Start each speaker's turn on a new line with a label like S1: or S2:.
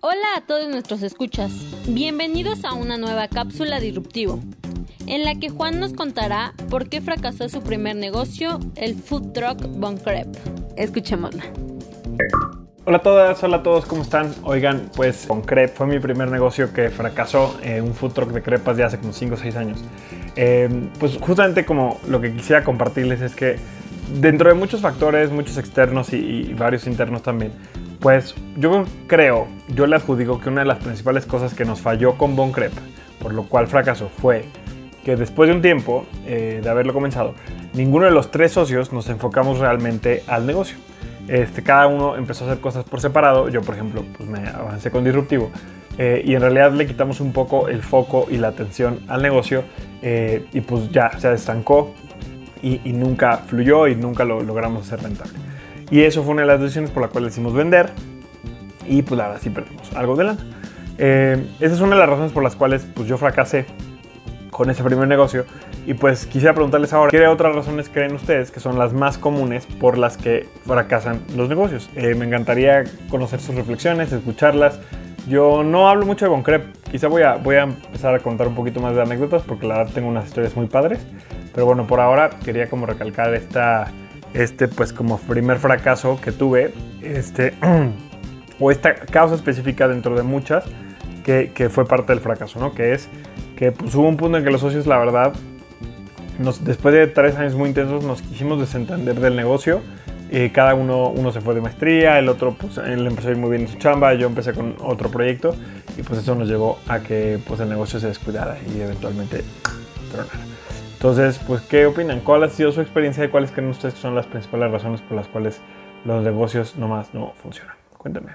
S1: Hola a todos nuestros escuchas. Bienvenidos a una nueva cápsula disruptivo, en la que Juan nos contará por qué fracasó su primer negocio, el food truck Bon Crepe. Escuchémosla.
S2: Hola a todas, hola a todos, ¿cómo están? Oigan, pues Bon Crepe fue mi primer negocio que fracasó, eh, un food truck de crepas de hace como 5 o 6 años. Eh, pues justamente como lo que quisiera compartirles es que dentro de muchos factores, muchos externos y varios internos también, pues yo creo, yo le adjudico que una de las principales cosas que nos falló con Bon Crepe, por lo cual fracasó, fue que después de un tiempo eh, de haberlo comenzado, ninguno de los tres socios nos enfocamos realmente al negocio. Este, cada uno empezó a hacer cosas por separado. Yo, por ejemplo, pues me avancé con Disruptivo. Eh, y en realidad le quitamos un poco el foco y la atención al negocio. Eh, y pues ya se estancó y, y, nunca fluyó y nunca lo logramos hacer rentable. Y eso fue una de las decisiones por la cual decidimos vender. Y pues la verdad sí perdimos algo de lana. Eh, esa es una de las razones por las cuales pues, yo fracasé con ese primer negocio. Y pues quisiera preguntarles ahora, ¿qué otras razones creen ustedes que son las más comunes por las que fracasan los negocios? Eh, me encantaría conocer sus reflexiones, escucharlas. Yo no hablo mucho de Concrep, quizá voy a, voy a empezar a contar un poquito más de anécdotas porque la verdad tengo unas historias muy padres. Pero bueno, por ahora quería como recalcar esta, este pues como primer fracaso que tuve, este, o esta causa específica dentro de muchas que, que, fue parte del fracaso, ¿no? Que es que pues, hubo un punto en que los socios, la verdad, después de tres años muy intensos, nos quisimos desentender del negocio. y cada uno, uno se fue de maestría, el otro pues, él empezó a ir muy bien en su chamba, yo empecé con otro proyecto y pues eso nos llevó a que pues, el negocio se descuidara y eventualmente tronara. Entonces, pues, ¿qué opinan? ¿Cuál ha sido su experiencia y cuáles creen ustedes que son las principales razones por las cuales los negocios nomás no funcionan? Cuéntame.